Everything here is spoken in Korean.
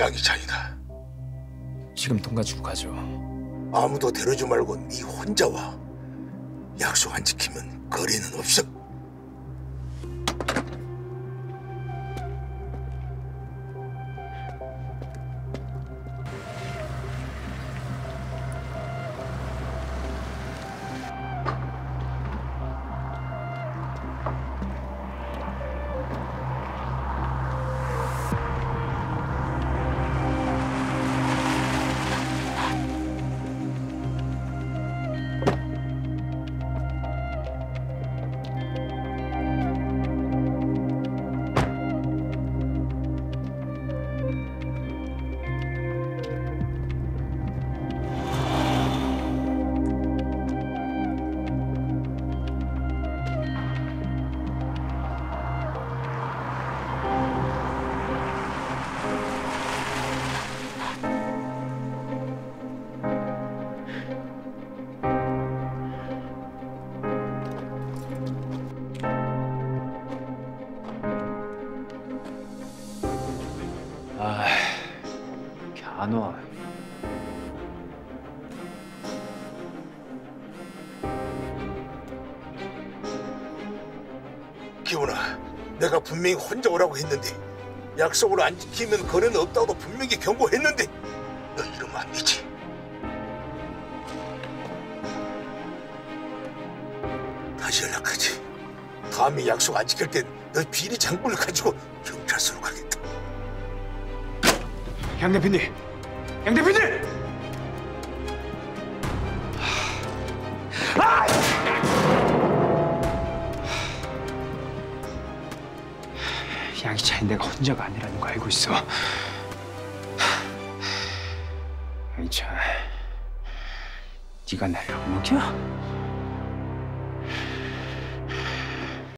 양희찬이다. 지금 돈 가지고 가죠. 아무도 데려주 말고 네 혼자 와. 약속 안 지키면 거리는 없어. 안 와. 기훈아, 내가 분명히 혼자 오라고 했는데 약속을 안 지키면 거리는 없다고 분명히 경고했는데 너 이러면 안 되지. 다시 연락하지. 다음에 약속 안 지킬 땐 너 비리 장부를 가지고 경찰서로 가겠다. 양 대표님, 양 대표님! 양희찬이 내가 혼자가 아니라는 거 알고 있어. 양희찬, 네가 나를 안 먹여?